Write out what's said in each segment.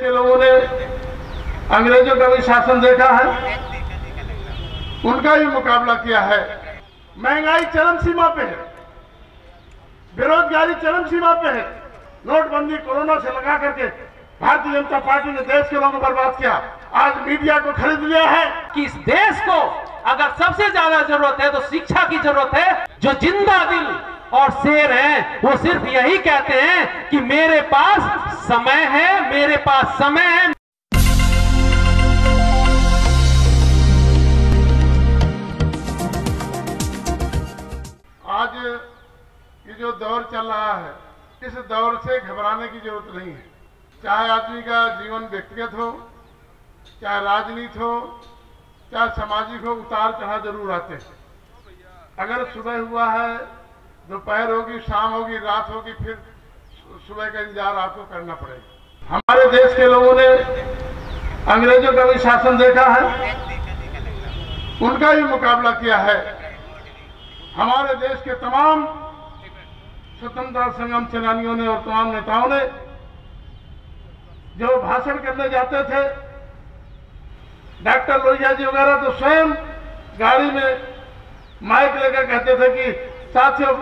के लोगों ने अंग्रेज़ों का भी शासन देखा है। उनका भी मुकाबला किया है। महँगाई चरम सीमा पे है। बेरोजगारी चरम सीमा पे है। नोटबंदी कोरोना से लगा करके भारतीय जनता पार्टी ने देश के लोगों को बर्बाद किया। आज मीडिया को खरीद लिया है। कि इस देश को अगर सबसे ज़्यादा ज़रूरत है तो शिक्षा की ज़रूरत है। जो ज़िंदा दिल और शेर हैं, वो सिर्फ़ यही कहते हैं कि मेरे पास समय है, मेरे पास समय है। आज ये जो दौर चल रहा है, इस दौर से घबराने की ज़रूरत नहीं है। चाहे आदमी का जीवन व्यक्तिगत हो, चाहे राजनीति हो, चाहे सामाजिक हो, उतार चढ़ाव ज़रूर आते हैं। अगर सुबह हुआ है, दोपहर होगी, शाम होगी, रात होगी, फिर सुबह का इंतज़ार आपको करना पड़ेगा। हमारे देश के लोगों ने अंग्रेज़ों का भी शासन देखा है। उनका भी मुकाबला किया है। हमारे देश के तमाम स्वतंत्रता संग्राम सेनानियों ने और तमाम नेताओं ने जो भाषण करने जाते थे, डॉक्टर लोहिया जी वगैरह तो स्वयं गाड़ी में माइक लेकर कहते थे कि, साथियों,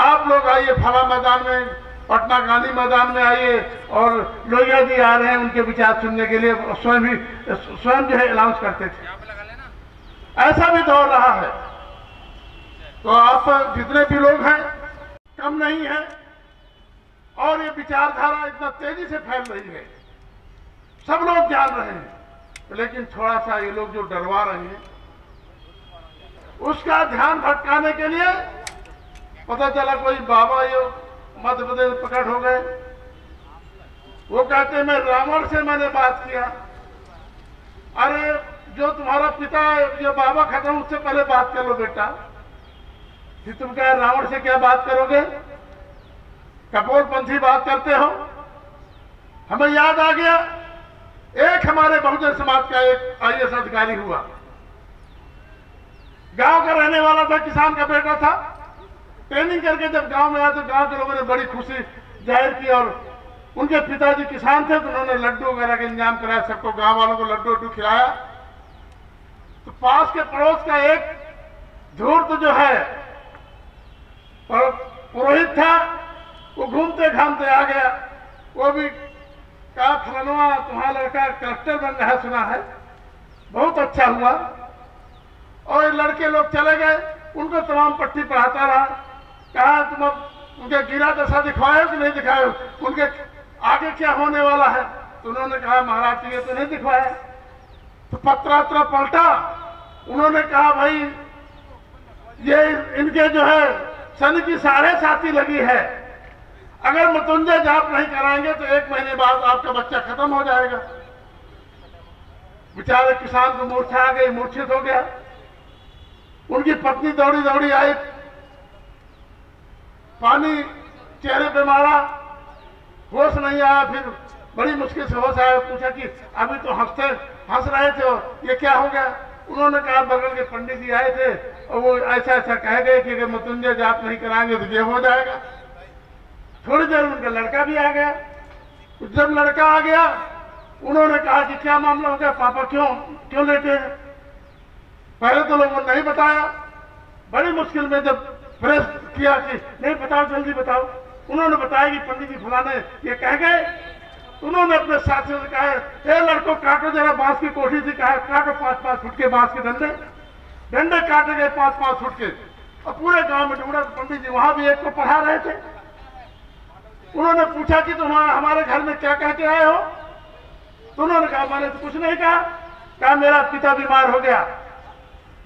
आप लोग आइए, फला मैदान में पटना गांधी मैदान में आइए और लोहिया जी आ रहे हैं उनके विचार सुनने के लिए स्वयं भी स्वयं जो है अनाउंस करते थे। ऐसा भी दौर रहा है। तो आप जितने भी लोग हैं कम नहीं है और ये विचारधारा इतना तेज़ी से फैल रही है। सब लोग जान रहे हैं लेकिन थोड़ा सा ये लोग जो डरवा रहे हैं उसका ध्यान भटकाने के लिए पता चला कोई बाबा ये मध्य प्रदेश प्रकट हो गए। वो कहते मैं रावण से मैंने बात किया। अरे, जो तुम्हारा पिता जो बाबा खत्म उससे पहले बात कर लो बेटा। फिर तुम क्या रावण से क्या बात करोगे? कपोलपंथी बात करते हो। हमें याद आ गया, एक हमारे बहुजन समाज का एक आईएएस अधिकारी हुआ। गाँव का रहने वाला था, किसान का बेटा था। ट्रेनिंग करके जब गाँव में आया तो गाँव के लोगों ने बड़ी खुशी ज़ाहिर की और उनके पिताजी किसान थे तो उन्होंने लड्डू वगैरह का इंतज़ाम कराया, सबको गाँव वालों को लड्डू वड्डू खिलाया। तो पास के पड़ोस का एक धूर्त जो है पुरोहित था, वो घूमते घामते आ गया। वो भी कहा फलनवा तुम्हारा लड़का कलेक्टर बन रहा सुना है? बहुत अच्छा हुआ। और लड़के लोग चले गए, उनको तमाम पट्टी पढ़ाता रहा। कहा, तुम अब उनके गिरा दशा दिखवाए कि नहीं दिखाए उनके आगे क्या होने वाला है? तो उन्होंने कहा, महाराज ये तो नहीं दिखवाया तो पत्रात्र पलटा। उन्होंने कहा, भाई, ये इनके जो है सन की साढ़े साथी लगी है। अगर मृत्युंजय जाप नहीं कराएँगे तो एक महीने बाद आपका बच्चा खत्म हो जाएगा। बेचारे किसान को मूर्छा आ गई मूर्छित हो गया। उनकी पत्नी दौड़ी दौड़ी आई पानी, चेहरे पे मारा। होश नहीं आया, फिर बड़ी मुश्किल से होश आया। पूछा कि अभी तो हँसते, हंस रहे थे ये क्या हो गया? उन्होंने कहा, बगल के पंडित जी आए थे और वो ऐसा ऐसा कह गए कि अगर मृत्युंजय जाप नहीं कराएँगे तो ये हो जाएगा। थोड़ी देर उनका लड़का भी आ गया। जब लड़का आ गया, उन्होंने कहा कि क्या मामला हो गया? पापा क्यों क्यों लेटे हैं? पहले तो लोगों ने नहीं बताया। बड़ी मुश्किल में जब प्रेस किया कि नहीं, बताओ, जल्दी बताओ। उन्होंने बताया कि पंडित जी फलाने ये कह गए। उन्होंने अपने साथियों से कहा हे लड़कों, काटो जरा बाँस की कोठी से कहा, काटो पाँच पाँच फुट के बाँस के डंडे। डंडे काटे गए पाँच पाँच फुट के। और पूरे गाँव में तो पंडित जी वहाँ भी एक को पढ़ा रहे थे। उन्होंने पूछा कि तुम हमारे घर में क्या कह के आए हो? तो उन्होंने कहा, मैंने तो कुछ नहीं कहा। कहा, मेरा पिता बीमार हो गया।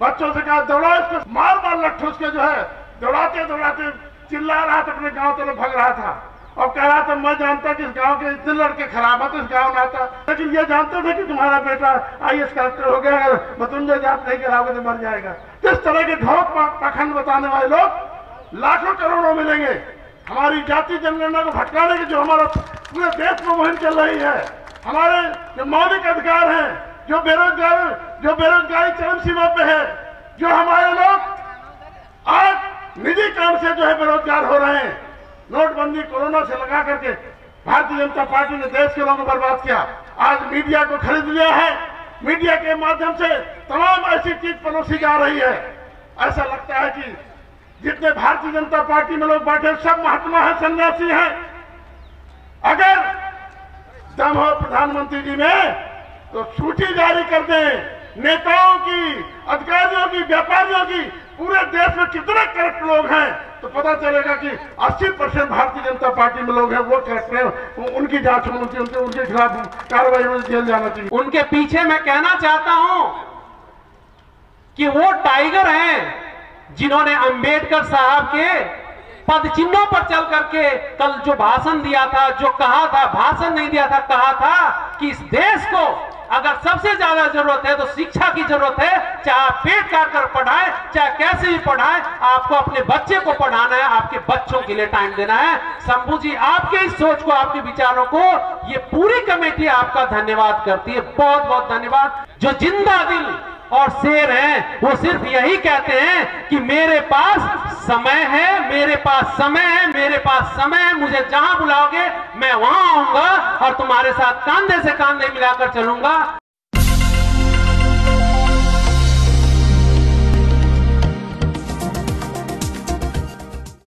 बच्चों से कहा, दौड़ा इसको मार मार लट्ठू उसके जो है दौड़ाते दौड़ाते चिल्ला रहा था, अपने गाँव तरफ़ भग रहा था। और कह रहा था, मैं जानता कि इस गाँव के इतने लड़के खराब है तो इस गाँव में आता लेकिन ये जानते थे कि तुम्हारा बेटा आई एस कलेक्टर हो गया, अगर मृत्युंजय जाप नहीं कराओगे तो मर जाएगा। किस तरह के ढोक पाखंड बताने वाले लोग लाखों करोड़ों मिलेंगे। हमारी जाति जनगणना को भटकाने की जो हमारा पूरे देश में मुहिम चल रही है, हमारे जो मौलिक अधिकार हैं, जो बेरोजगार, जो बेरोजगारी चरम सीमा पे है, जो हमारे लोग आज निजी काम से जो है बेरोजगार हो रहे हैं। नोटबंदी कोरोना से लगा करके भारतीय जनता पार्टी ने देश के लोगों को बर्बाद किया। आज मीडिया को खरीद लिया है। मीडिया के माध्यम से तमाम ऐसी चीज़ परोसी जा रही है। ऐसा लगता है कि जितने भारतीय जनता पार्टी में लोग बैठे सब महात्मा है, सन्यासी हैं। अगर दम हो प्रधानमंत्री जी में तो सूची जारी कर दें। नेताओं की, अधिकारियों की, व्यापारियों की पूरे देश में कितने करप्ट लोग हैं? तो पता चलेगा कि 80 परसेंट भारतीय जनता पार्टी में लोग हैं, वो करप्ट हैं उनकी जाँच होनी चाहिए, उनके उनके खिलाफ कार्रवाई में जेल जाना चाहिए। उनके पीछे मैं कहना चाहता हूँ कि वो टाइगर हैं जिन्होंने अंबेडकर साहब के पद चिन्हों पर चल करके कल जो भाषण दिया था, जो कहा था, भाषण नहीं दिया था, कहा था कि इस देश को अगर सबसे ज़्यादा ज़रूरत है तो शिक्षा की ज़रूरत है, चाहे आप पेट काट कर पढ़ाए, चाहे कैसे भी पढ़ाए, आपको अपने बच्चे को पढ़ाना है, आपके बच्चों के लिए टाइम देना है। शंभू जी, आपके इस सोच को, आपके विचारों को, ये पूरी कमेटी आपका धन्यवाद करती है। बहुत बहुत धन्यवाद। जो ज़िंदा दिल और शेर हैं, वो सिर्फ़ यही कहते हैं कि मेरे पास समय है, मेरे पास समय है, मेरे पास समय है, मुझे जहाँ बुलाओगे, मैं वहाँ आऊँगा और तुम्हारे साथ कांधे से कांधे मिलाकर चलूँगा।